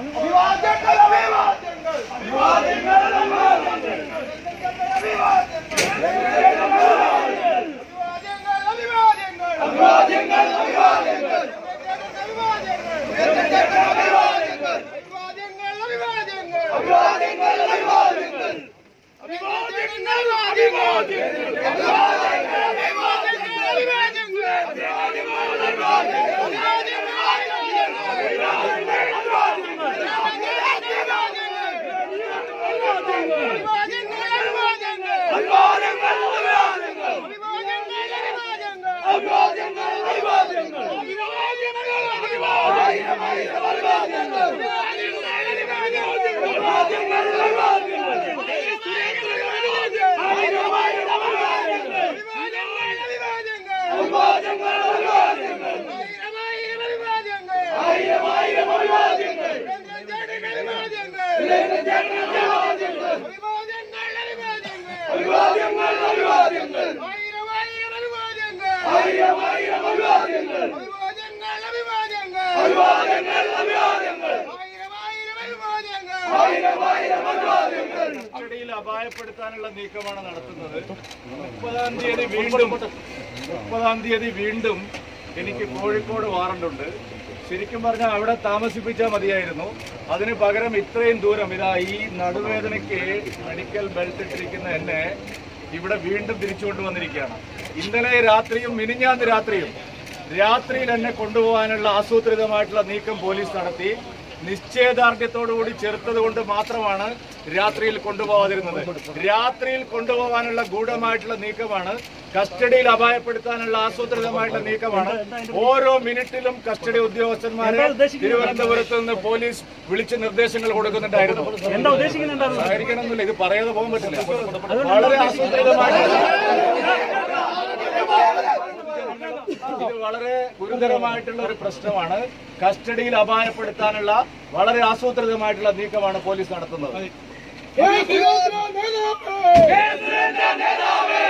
അഭിവാദ്യങ്ങൾ അഭിവാദ്യങ്ങൾ അഭിവാദ്യങ്ങൾ. അഭിവാദ്യങ്ങൾ അപായപ്പെടുത്താനുള്ള നീക്കമാണ് നടത്തുന്നത്. മുപ്പതാം തീയതി വീണ്ടും മുപ്പതാം തീയതി വീണ്ടും എനിക്ക് കോഴിക്കോട് വാറണ്ടുണ്ട് ശരിക്കും പറഞ്ഞാൽ അവിടെ താമസിപ്പിച്ചാൽ മതിയായിരുന്നു. അതിന് പകരം ഇത്രയും ദൂരം ഇതാ ഈ നടുവേദനയ്ക്ക് മെഡിക്കൽ ബെൽറ്റ് ഇട്ടിരിക്കുന്ന എന്നെ ഇവിടെ വീണ്ടും തിരിച്ചു കൊണ്ടുവന്നിരിക്കുകയാണ് ഇന്നലെ രാത്രിയും മിനിഞ്ഞാന്ന് രാത്രിയും രാത്രിയിൽ എന്നെ കൊണ്ടുപോകാനുള്ള ആസൂത്രിതമായിട്ടുള്ള നീക്കം പോലീസ് നടത്തി. നിശ്ചയദാർഢ്യത്തോടുകൂടി ചേർത്തത് കൊണ്ട് മാത്രമാണ് രാത്രിയിൽ കൊണ്ടുപോകാതിരുന്നത് രാത്രിയിൽ കൊണ്ടുപോകാനുള്ള ഗൂഢമായിട്ടുള്ള നീക്കമാണ്. കസ്റ്റഡിയിൽ അപായപ്പെടുത്താനുള്ള ആസൂത്രിതമായിട്ടുള്ള നീക്കമാണ്. ഓരോ മിനിറ്റിലും കസ്റ്റഡി ഉദ്യോഗസ്ഥന്മാരെ തിരുവനന്തപുരത്ത് നിന്ന് പോലീസ് വിളിച്ച് നിർദ്ദേശങ്ങൾ കൊടുക്കുന്നുണ്ടായിരുന്നു. സഹകരിക്കണമെന്നില്ല. ഇത് പറയാതെ പോകാൻ പറ്റില്ല. വളരെ ആസൂത്രിതമായിട്ടുള്ള ഇത് വളരെ ഗുരുതരമായിട്ടുള്ള ഒരു പ്രശ്നമാണ്. കസ്റ്റഡിയിൽ അപായപ്പെടുത്താനുള്ള വളരെ ആസൂത്രിതമായിട്ടുള്ള നീക്കമാണ് പോലീസ് നടത്തുന്നത്. കേന്ദ്ര നേതാവേ.